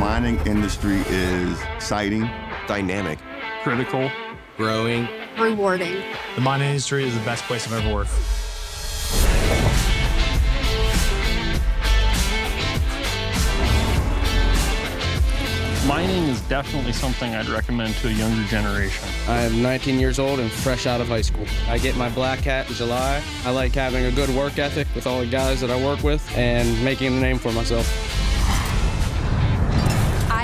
mining industry is exciting, dynamic, critical, growing, rewarding. The mining industry is the best place I've ever worked. Mining is definitely something I'd recommend to a younger generation. I'm 19 years old and fresh out of high school. I get my black hat in July. I like having a good work ethic with all the guys that I work with and making a name for myself.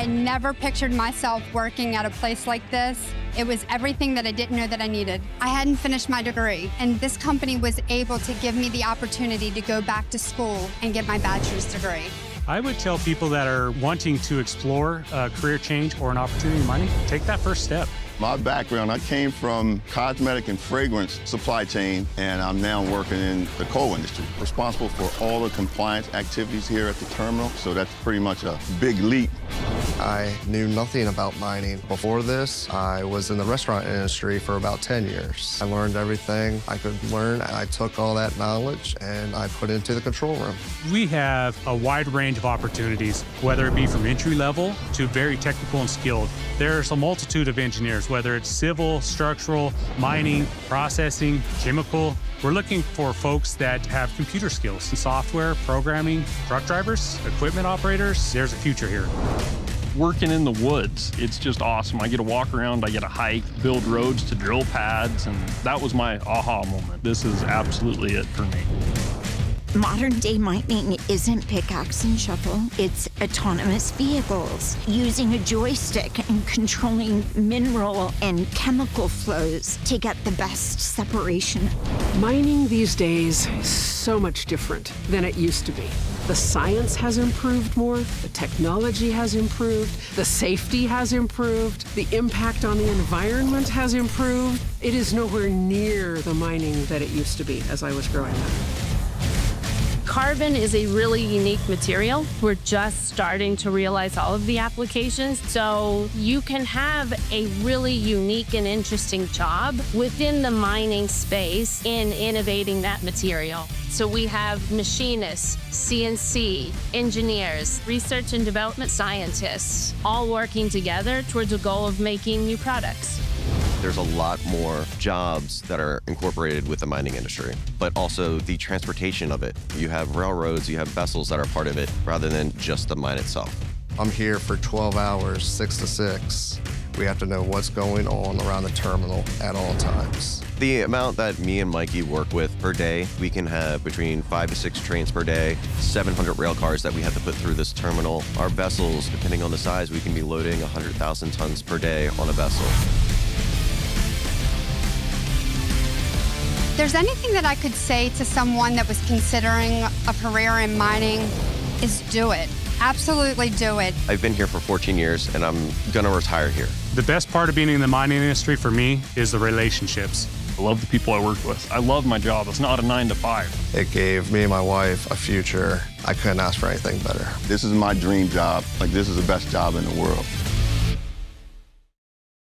I never pictured myself working at a place like this. It was everything that I didn't know that I needed. I hadn't finished my degree, and this company was able to give me the opportunity to go back to school and get my bachelor's degree. I would tell people that are wanting to explore a career change or an opportunity in mining, take that first step. My background, I came from cosmetic and fragrance supply chain, and I'm now working in the coal industry, responsible for all the compliance activities here at the terminal, so that's pretty much a big leap. I knew nothing about mining. Before this, I was in the restaurant industry for about 10 years. I learned everything I could learn, I took all that knowledge and I put it into the control room. We have a wide range of opportunities, whether it be from entry level to very technical and skilled. There's a multitude of engineers, whether it's civil, structural, mining, processing, chemical. We're looking for folks that have computer skills software, programming, truck drivers, equipment operators. There's a future here working in the woods. It's just awesome. I get to walk around, I get to hike, build roads to drill pads, and that was my aha moment. This is absolutely it for me. Modern day mining isn't pickaxe and shovel, it's autonomous vehicles using a joystick and controlling mineral and chemical flows to get the best separation. Mining these days is so much different than it used to be. The science has improved more, the technology has improved, the safety has improved, the impact on the environment has improved. It is nowhere near the mining that it used to be as I was growing up. Carbon is a really unique material. We're just starting to realize all of the applications. So you can have a really unique and interesting job within the mining space in innovating that material. So we have machinists, CNC, engineers, research and development scientists, all working together towards a goal of making new products there's a lot more jobs that are incorporated with the mining industry, but also the transportation of it. You have railroads, you have vessels that are part of it, rather than just the mine itself. I'm here for 12 hours, 6 to 6. We have to know what's going on around the terminal at all times. The amount that me and Mikey work with per day, we can have between five to six trains per day, 700 rail cars that we have to put through this terminal. Our vessels, depending on the size, we can be loading 100,000 tons per day on a vessel. There's anything that I could say to someone that was considering a career in mining, is do it. Absolutely do it. I've been here for 14 years and I'm gonna retire here. The best part of being in the mining industry for me is the relationships. I love the people I work with. I love my job. It's not a nine to five. It gave me and my wife a future. I couldn't ask for anything better. This is my dream job. Like, this is the best job in the world.